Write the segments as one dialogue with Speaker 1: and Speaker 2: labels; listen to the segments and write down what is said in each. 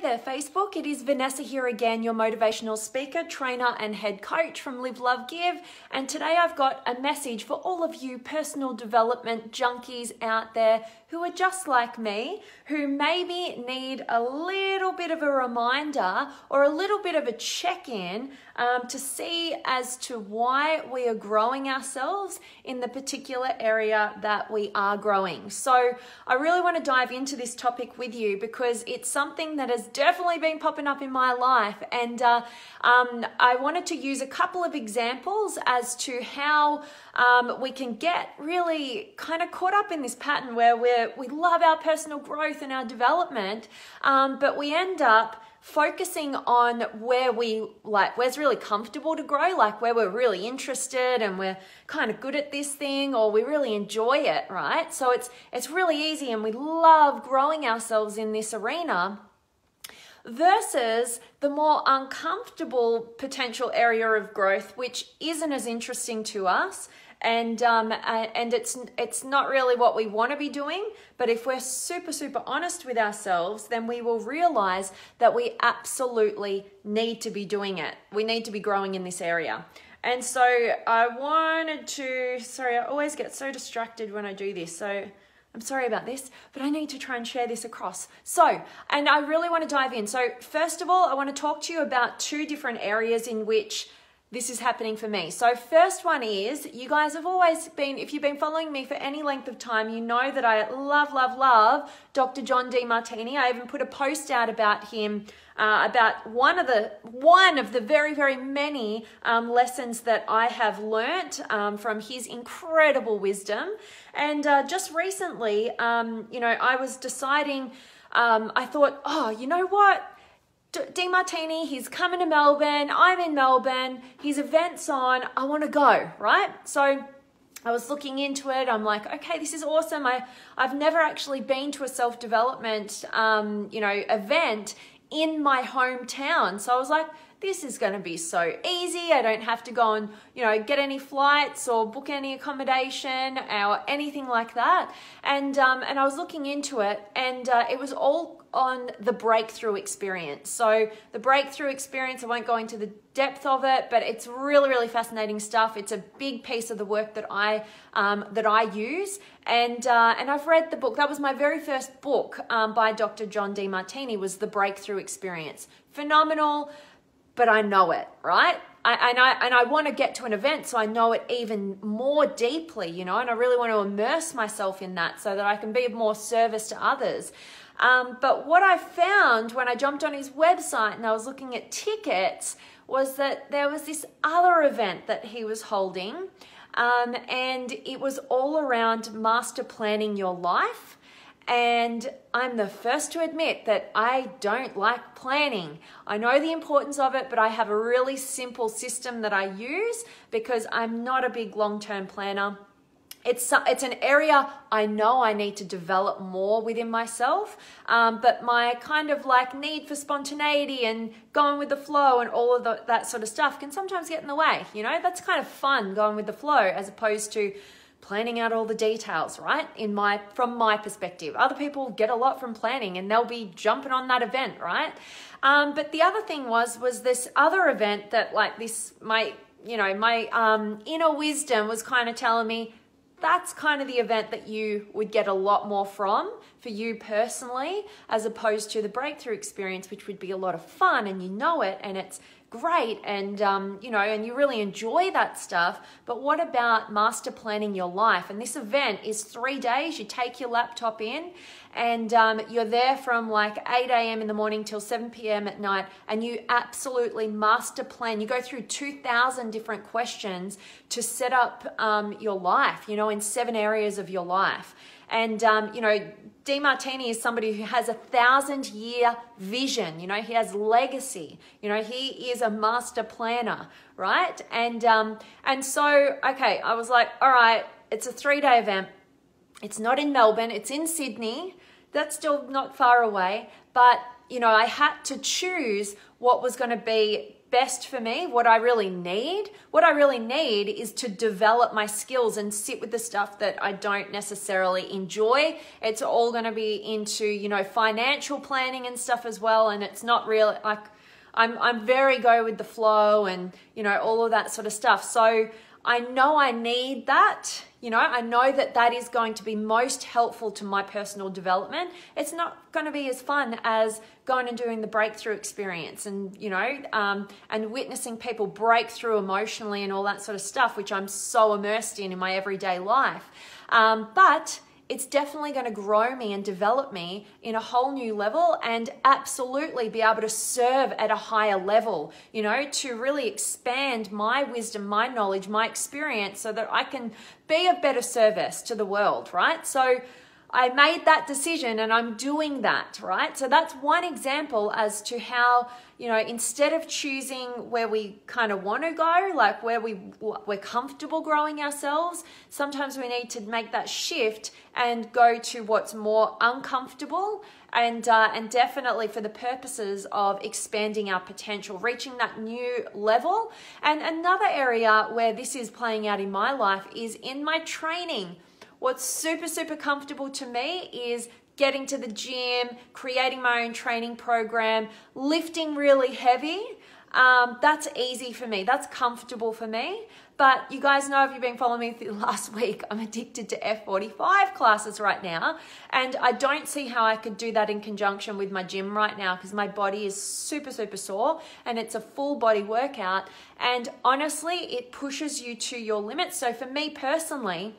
Speaker 1: there, Facebook. It is Vanessa here again, your motivational speaker, trainer, and head coach from Live, Love, Give. And today I've got a message for all of you personal development junkies out there who are just like me, who maybe need a little bit of a reminder or a little bit of a check in um, to see as to why we are growing ourselves in the particular area that we are growing. So, I really want to dive into this topic with you because it's something that has definitely been popping up in my life. And uh, um, I wanted to use a couple of examples as to how um, we can get really kind of caught up in this pattern where we're we love our personal growth and our development, um, but we end up focusing on where we like where's really comfortable to grow like where we're really interested and we're kind of good at this thing or we really enjoy it right so it's it's really easy and we love growing ourselves in this arena versus the more uncomfortable potential area of growth which isn't as interesting to us and um, and it's it's not really what we want to be doing. But if we're super super honest with ourselves, then we will realize that we absolutely need to be doing it. We need to be growing in this area. And so I wanted to. Sorry, I always get so distracted when I do this. So. I'm sorry about this, but I need to try and share this across. So, and I really want to dive in. So, first of all, I want to talk to you about two different areas in which this is happening for me. So, first one is you guys have always been, if you've been following me for any length of time, you know that I love, love, love Dr. John Demartini. I even put a post out about him. Uh, about one of the one of the very very many um, lessons that I have learnt um, from his incredible wisdom, and uh, just recently, um, you know, I was deciding. Um, I thought, oh, you know what? Demartini, he's coming to Melbourne. I'm in Melbourne. His event's on. I want to go, right? So I was looking into it. I'm like, okay, this is awesome. I, I've never actually been to a self development, um, you know, event in my hometown. So I was like, this is going to be so easy. I don't have to go and, you know, get any flights or book any accommodation or anything like that. And, um, and I was looking into it and uh, it was all on the breakthrough experience. So, the breakthrough experience, I won't go into the depth of it, but it's really, really fascinating stuff. It's a big piece of the work that I um, that I use, and uh, and I've read the book. That was my very first book um, by Dr. John Demartini. Was the breakthrough experience phenomenal? But I know it, right? I, and I and I want to get to an event so I know it even more deeply, you know, and I really want to immerse myself in that so that I can be of more service to others. Um, but what I found when I jumped on his website and I was looking at tickets was that there was this other event that he was holding, um, and it was all around master planning your life. And I'm the first to admit that I don't like planning. I know the importance of it, but I have a really simple system that I use because I'm not a big long term planner it's it's an area I know I need to develop more within myself, um, but my kind of like need for spontaneity and going with the flow and all of the, that sort of stuff can sometimes get in the way. You know, that's kind of fun going with the flow as opposed to planning out all the details. Right? In my from my perspective, other people get a lot from planning and they'll be jumping on that event. Right? Um, but the other thing was was this other event that like this my you know my um, inner wisdom was kind of telling me that's kind of the event that you would get a lot more from for you personally, as opposed to the breakthrough experience, which would be a lot of fun and you know it and it's great and um, you know and you really enjoy that stuff but what about master planning your life? And this event is three days. You take your laptop in and um, you're there from like 8 a.m in the morning till 7 p.m at night and you absolutely master plan. You go through 2000 different questions to set up um, your life you know in seven areas of your life and, um, you know, Demartini is somebody who has a thousand year vision. You know, he has legacy. You know, he is a master planner, right? And, um, and so, okay, I was like, all right, it's a three day event. It's not in Melbourne, it's in Sydney. That's still not far away. But, you know, I had to choose what was going to be best for me, what I really need, what I really need is to develop my skills and sit with the stuff that I don't necessarily enjoy. It's all going to be into, you know, financial planning and stuff as well. And it's not really like I'm, I'm very go with the flow and, you know, all of that sort of stuff. So I know I need that. You know, I know that that is going to be most helpful to my personal development. It's not going to be as fun as going and doing the breakthrough experience and, you know, um, and witnessing people break through emotionally and all that sort of stuff, which I'm so immersed in in my everyday life. Um, but it's definitely going to grow me and develop me in a whole new level and absolutely be able to serve at a higher level, you know, to really expand my wisdom, my knowledge, my experience so that I can be of better service to the world, right? So I made that decision and I'm doing that, right? So that's one example as to how, you know, instead of choosing where we kind of want to go, like where we we're comfortable growing ourselves, sometimes we need to make that shift and go to what's more uncomfortable and uh, and definitely for the purposes of expanding our potential, reaching that new level. And another area where this is playing out in my life is in my training. What's super, super comfortable to me is getting to the gym, creating my own training program, lifting really heavy. Um, that's easy for me. That's comfortable for me. But you guys know if you've been following me the last week, I'm addicted to F45 classes right now. And I don't see how I could do that in conjunction with my gym right now because my body is super, super sore and it's a full body workout. And honestly, it pushes you to your limits. So for me personally,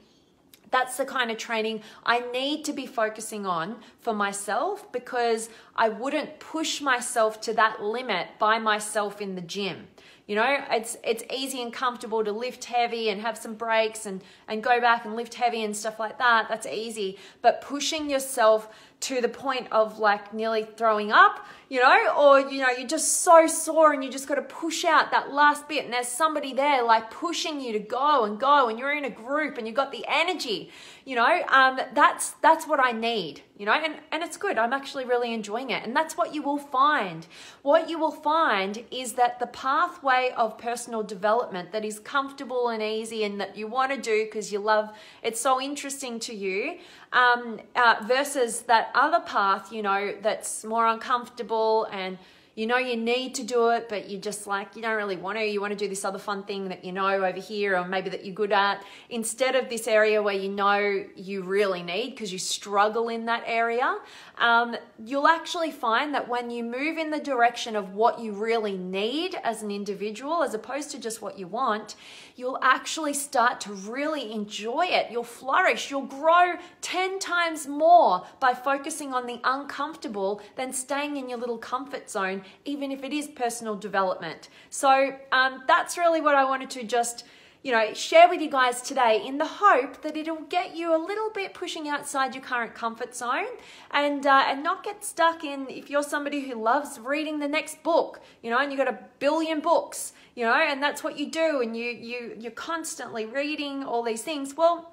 Speaker 1: that's the kind of training I need to be focusing on for myself because I wouldn't push myself to that limit by myself in the gym. You know, it's it's easy and comfortable to lift heavy and have some breaks and and go back and lift heavy and stuff like that. That's easy. But pushing yourself to the point of like nearly throwing up, you know, or you know, you're just so sore and you just got to push out that last bit and there's somebody there like pushing you to go and go and you're in a group and you've got the energy, you know, um, that's that's what I need, you know, and, and it's good. I'm actually really enjoying it. And that's what you will find. What you will find is that the pathway of personal development that is comfortable and easy and that you want to do because you love it's so interesting to you um, uh, versus that other path, you know, that's more uncomfortable and you know you need to do it, but you just like, you don't really want to. You want to do this other fun thing that you know over here or maybe that you're good at instead of this area where you know you really need because you struggle in that area. Um, you'll actually find that when you move in the direction of what you really need as an individual, as opposed to just what you want, you'll actually start to really enjoy it. You'll flourish. You'll grow 10 times more by focusing on the uncomfortable than staying in your little comfort zone, even if it is personal development. So um, that's really what I wanted to just you know, share with you guys today in the hope that it'll get you a little bit pushing outside your current comfort zone and uh, and not get stuck in if you're somebody who loves reading the next book, you know, and you've got a billion books, you know, and that's what you do and you you you're constantly reading all these things. Well,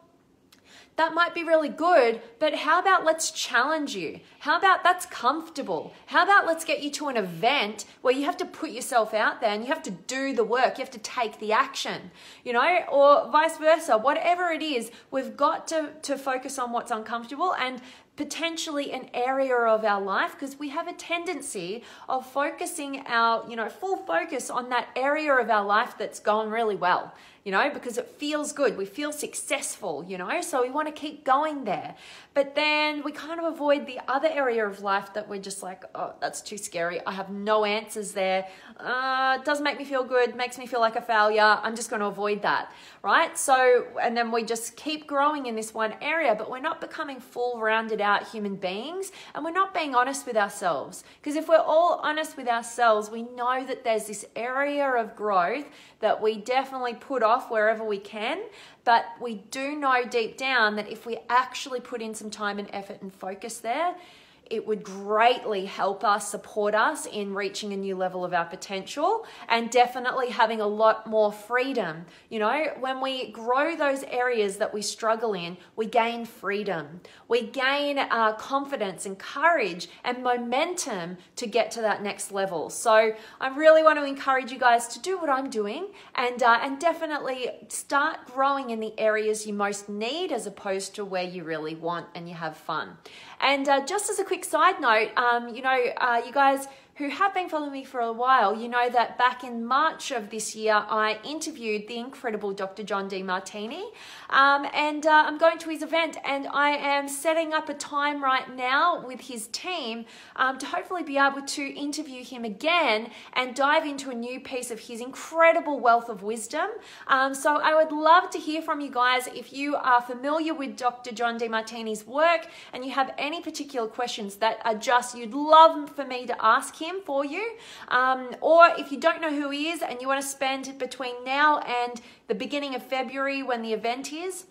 Speaker 1: that might be really good, but how about let's challenge you? How about that's comfortable? How about let's get you to an event where you have to put yourself out there and you have to do the work, you have to take the action, you know, or vice versa, whatever it is, we've got to, to focus on what's uncomfortable and potentially an area of our life because we have a tendency of focusing our, you know, full focus on that area of our life that's gone really well you know, because it feels good. We feel successful, you know, so we want to keep going there. But then we kind of avoid the other area of life that we're just like, oh, that's too scary. I have no answers there. Uh, doesn't make me feel good, makes me feel like a failure. I'm just going to avoid that, right? So, and then we just keep growing in this one area, but we're not becoming full, rounded out human beings and we're not being honest with ourselves. Because if we're all honest with ourselves, we know that there's this area of growth that we definitely put off wherever we can. But we do know deep down that if we actually put in some time and effort and focus there, it would greatly help us, support us in reaching a new level of our potential and definitely having a lot more freedom. You know, when we grow those areas that we struggle in, we gain freedom. We gain uh, confidence and courage and momentum to get to that next level. So I really want to encourage you guys to do what I'm doing and, uh, and definitely start growing in the areas you most need as opposed to where you really want and you have fun. And uh, just as a quick side note, um, you know, uh, you guys who have been following me for a while, you know that back in March of this year, I interviewed the incredible Dr. John Demartini. Um, and uh, I'm going to his event, and I am setting up a time right now with his team um, to hopefully be able to interview him again and dive into a new piece of his incredible wealth of wisdom. Um, so I would love to hear from you guys if you are familiar with Dr. John Demartini's work and you have any particular questions that are just you'd love for me to ask him him for you. Um, or if you don't know who he is and you want to spend between now and the beginning of February when the event is,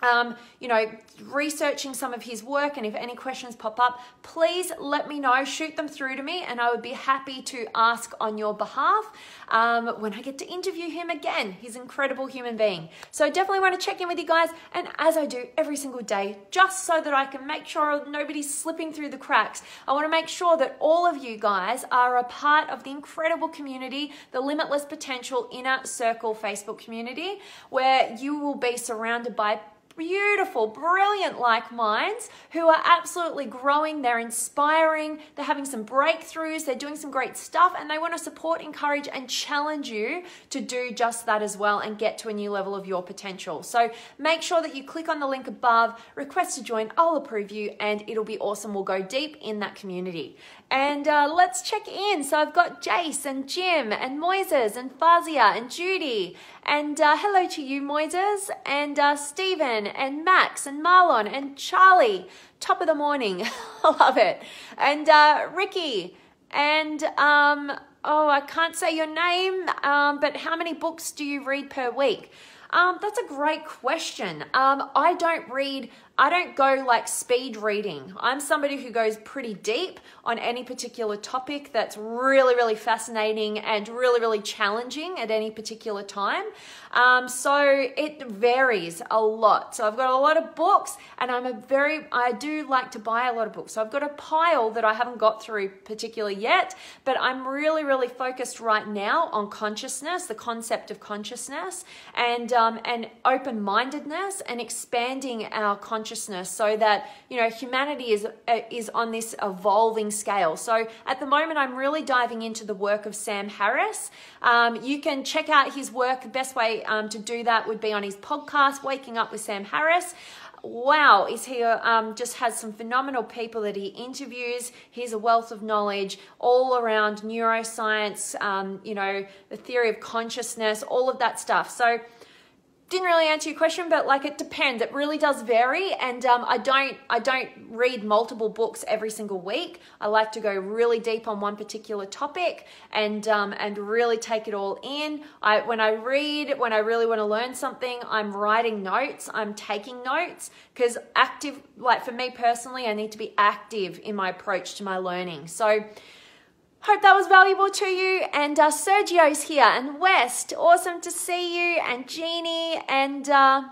Speaker 1: um, you know, researching some of his work, and if any questions pop up, please let me know. Shoot them through to me, and I would be happy to ask on your behalf um, when I get to interview him again. He's an incredible human being. So definitely want to check in with you guys, and as I do every single day, just so that I can make sure nobody's slipping through the cracks, I want to make sure that all of you guys are a part of the incredible community, the Limitless Potential Inner Circle Facebook community, where you will be surrounded by beautiful, brilliant like minds who are absolutely growing. They're inspiring. They're having some breakthroughs. They're doing some great stuff and they want to support, encourage, and challenge you to do just that as well and get to a new level of your potential. So make sure that you click on the link above, request to join. I'll approve you and it'll be awesome. We'll go deep in that community. And uh, let's check in. So I've got Jace and Jim and Moises and Fazia and Judy. And uh, hello to you, Moises, and uh, Stephen and Max and Marlon and Charlie. Top of the morning. I love it. And uh, Ricky and um, oh, I can't say your name, um, but how many books do you read per week? Um, that's a great question. Um, I don't read I don't go like speed reading. I'm somebody who goes pretty deep on any particular topic that's really, really fascinating and really, really challenging at any particular time. Um, so it varies a lot. So I've got a lot of books and I'm a very, I do like to buy a lot of books. So I've got a pile that I haven't got through particularly yet, but I'm really, really focused right now on consciousness, the concept of consciousness and, um, and open-mindedness and expanding our consciousness consciousness so that you know humanity is uh, is on this evolving scale so at the moment i'm really diving into the work of sam harris um, you can check out his work the best way um, to do that would be on his podcast waking up with sam harris wow, is he um, just has some phenomenal people that he interviews. He's a wealth of knowledge all around neuroscience, um, you know, the theory of consciousness, all of that stuff. So didn't really answer your question, but like it depends. It really does vary, and um, I don't I don't read multiple books every single week. I like to go really deep on one particular topic and um, and really take it all in. I when I read, when I really want to learn something, I'm writing notes. I'm taking notes because active, like for me personally, I need to be active in my approach to my learning. So Hope that was valuable to you. And uh, Sergio's here, and West, awesome to see you, and Jeannie, and uh,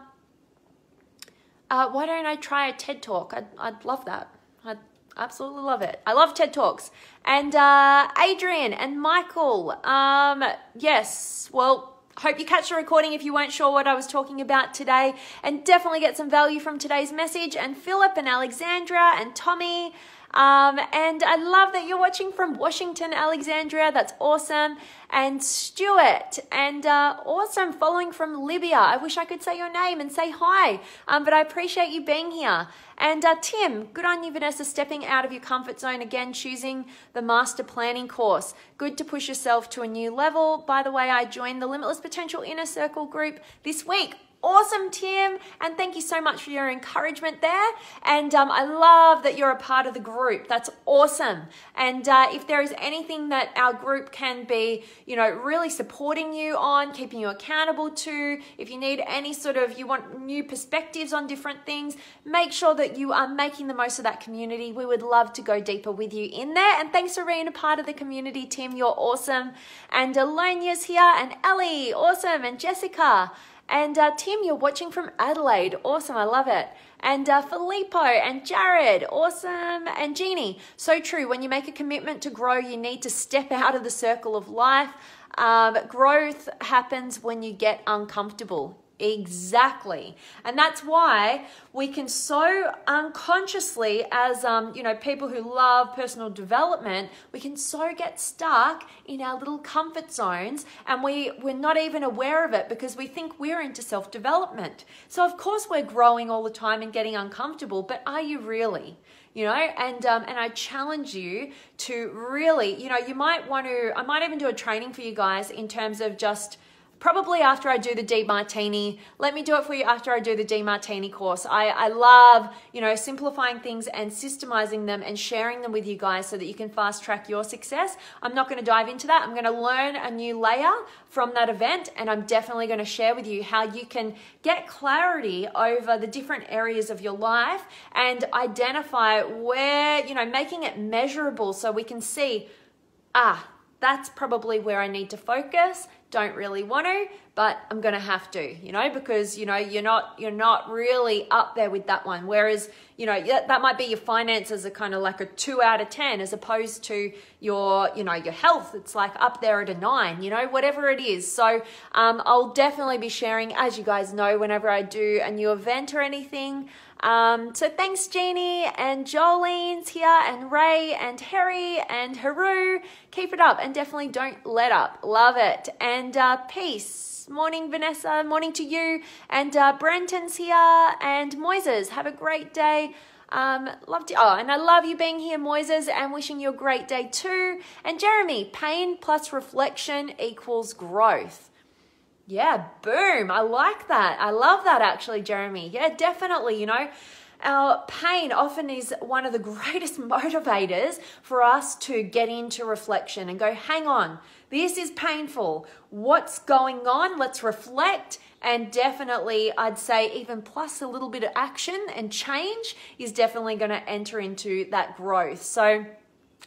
Speaker 1: uh, why don't I try a TED Talk? I'd, I'd love that. I'd absolutely love it. I love TED Talks. And uh, Adrian and Michael, um, yes, well, hope you catch the recording if you weren't sure what I was talking about today, and definitely get some value from today's message. And Philip and Alexandra and Tommy. Um, and I love that you're watching from Washington, Alexandria. That's awesome. And Stuart, and uh, awesome following from Libya. I wish I could say your name and say hi, um, but I appreciate you being here. And uh, Tim, good on you, Vanessa, stepping out of your comfort zone again, choosing the master planning course. Good to push yourself to a new level. By the way, I joined the Limitless Potential Inner Circle group this week awesome, Tim. And thank you so much for your encouragement there. And um, I love that you're a part of the group. That's awesome. And uh, if there is anything that our group can be, you know, really supporting you on, keeping you accountable to, if you need any sort of, you want new perspectives on different things, make sure that you are making the most of that community. We would love to go deeper with you in there. And thanks for being a part of the community, Tim. You're awesome. And Alonia's here, and Ellie, awesome. And Jessica. And uh, Tim, you're watching from Adelaide. Awesome, I love it. And uh, Filippo and Jared, awesome. And Jeannie, so true. When you make a commitment to grow, you need to step out of the circle of life. Um, growth happens when you get uncomfortable. Exactly. And that's why we can so unconsciously, as um, you know, people who love personal development, we can so get stuck in our little comfort zones and we, we're not even aware of it because we think we're into self-development. So of course we're growing all the time and getting uncomfortable, but are you really? you know and um, and i challenge you to really you know you might want to i might even do a training for you guys in terms of just probably after I do the Demartini. Let me do it for you after I do the Demartini course. I, I love, you know, simplifying things and systemizing them and sharing them with you guys so that you can fast track your success. I'm not going to dive into that. I'm going to learn a new layer from that event and I'm definitely going to share with you how you can get clarity over the different areas of your life and identify where, you know, making it measurable so we can see, ah, that's probably where I need to focus. Don't really want to but i'm going to have to you know because you know you're not you're not really up there with that one. Whereas you know that might be your finances are kind of like a 2 out of 10 as opposed to your you know your health. It's like up there at a 9 you know whatever it is. So um, i'll definitely be sharing as you guys know whenever i do a new event or anything um, so thanks, Jeannie and Jolene's here, and Ray and Harry and Haru. Keep it up and definitely don't let up. Love it. And uh, peace. Morning, Vanessa. Morning to you. And uh, Brenton's here and Moises. Have a great day. Um, love to, oh, and I love you being here, Moises, and wishing you a great day too. And Jeremy, pain plus reflection equals growth. Yeah, boom. I like that. I love that actually, Jeremy. Yeah, definitely. You know, our pain often is one of the greatest motivators for us to get into reflection and go, hang on, this is painful. What's going on? Let's reflect. And definitely, I'd say, even plus a little bit of action and change is definitely going to enter into that growth. So,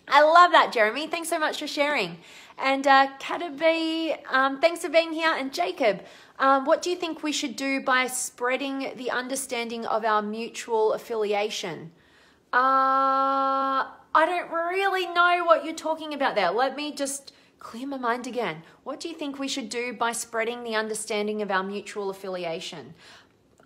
Speaker 1: I love that, Jeremy. Thanks so much for sharing. And uh, Katabi, um, thanks for being here. And Jacob, um, what do you think we should do by spreading the understanding of our mutual affiliation? Uh, I don't really know what you're talking about there. Let me just clear my mind again. What do you think we should do by spreading the understanding of our mutual affiliation?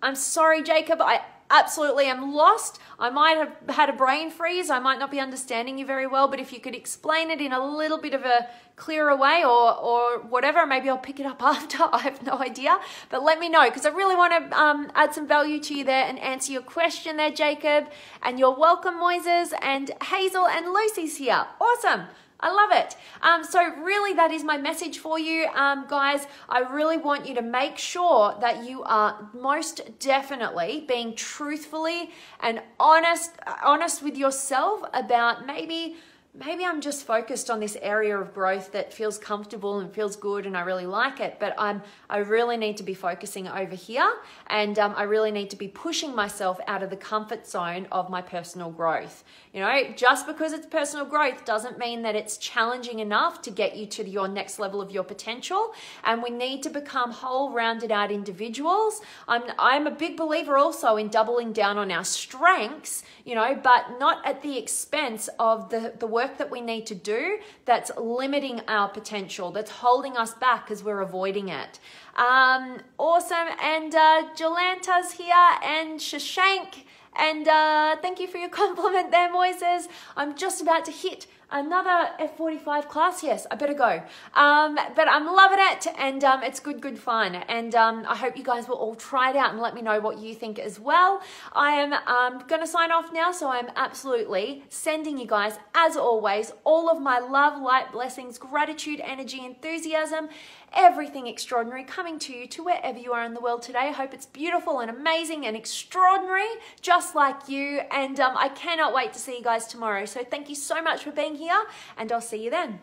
Speaker 1: I'm sorry, Jacob. I absolutely am lost. I might have had a brain freeze. I might not be understanding you very well, but if you could explain it in a little bit of a clearer way or, or whatever, maybe I'll pick it up after. I have no idea. But let me know because I really want to um, add some value to you there and answer your question there, Jacob. And you're welcome, Moises. And Hazel and Lucy's here. Awesome. I love it. Um, so, really, that is my message for you, um, guys. I really want you to make sure that you are most definitely being truthfully and honest, honest with yourself about maybe maybe I'm just focused on this area of growth that feels comfortable and feels good and I really like it, but I'm I really need to be focusing over here and um, I really need to be pushing myself out of the comfort zone of my personal growth. You know, just because it's personal growth doesn't mean that it's challenging enough to get you to your next level of your potential. And we need to become whole, rounded out individuals. I'm, I'm a big believer also in doubling down on our strengths, you know, but not at the expense of the, the work that we need to do that's limiting our potential, that's holding us back because we're avoiding it. Um, awesome. And uh, Jolanta's here and Shashank. And uh, thank you for your compliment there, Moises. I'm just about to hit Another F45 class? Yes, I better go. Um, but I'm loving it and um, it's good, good fun. And um, I hope you guys will all try it out and let me know what you think as well. I am um, going to sign off now, so I'm absolutely sending you guys, as always, all of my love, light, blessings, gratitude, energy, enthusiasm, everything extraordinary coming to you to wherever you are in the world today. I hope it's beautiful and amazing and extraordinary, just like you. And um, I cannot wait to see you guys tomorrow. So thank you so much for being here, and I'll see you then.